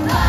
Oh,